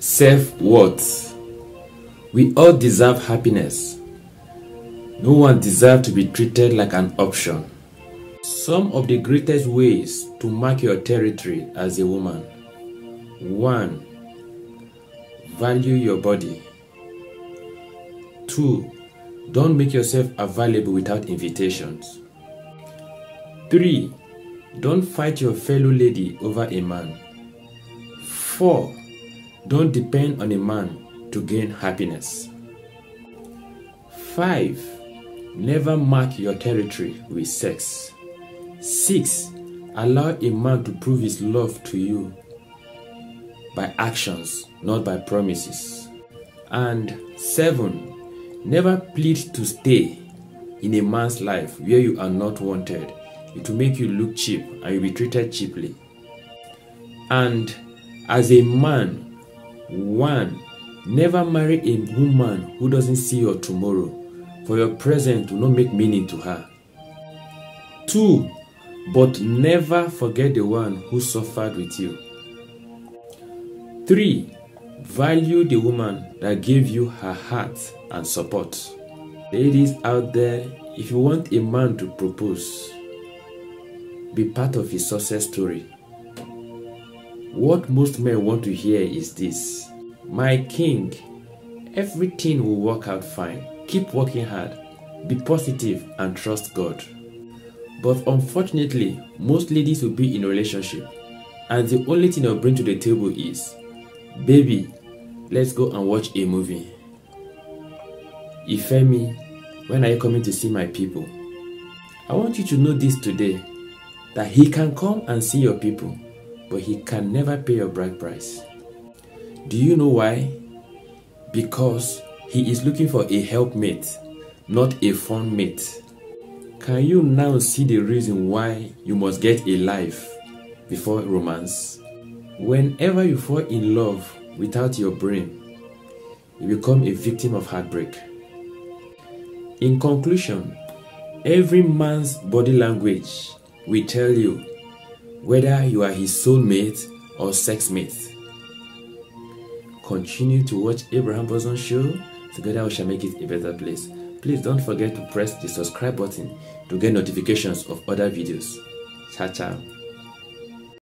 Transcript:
Self worth. We all deserve happiness. No one deserves to be treated like an option. Some of the greatest ways to mark your territory as a woman 1. Value your body. 2. Don't make yourself available without invitations. 3. Don't fight your fellow lady over a man. 4. Don't depend on a man to gain happiness. 5. Never mark your territory with sex. 6. Allow a man to prove his love to you by actions, not by promises. And 7. Never plead to stay in a man's life where you are not wanted. It will make you look cheap and you'll be treated cheaply. And as a man, one, never marry a woman who doesn't see your tomorrow, for your present will not make meaning to her. Two, but never forget the one who suffered with you. Three, value the woman that gave you her heart and support. Ladies out there, if you want a man to propose, be part of his success story. What most men want to hear is this My king, everything will work out fine. Keep working hard, be positive, and trust God. But unfortunately, most ladies will be in a relationship, and the only thing they'll bring to the table is, Baby, let's go and watch a movie. Ifemi, when are you coming to see my people? I want you to know this today that he can come and see your people but he can never pay your bride price. Do you know why? Because he is looking for a helpmate, not a fun mate. Can you now see the reason why you must get a life before romance? Whenever you fall in love without your brain, you become a victim of heartbreak. In conclusion, every man's body language will tell you whether you are his soulmate or sexmate. Continue to watch Abraham Bosom Show. Together we shall make it a better place. Please don't forget to press the subscribe button to get notifications of other videos. Ciao ciao.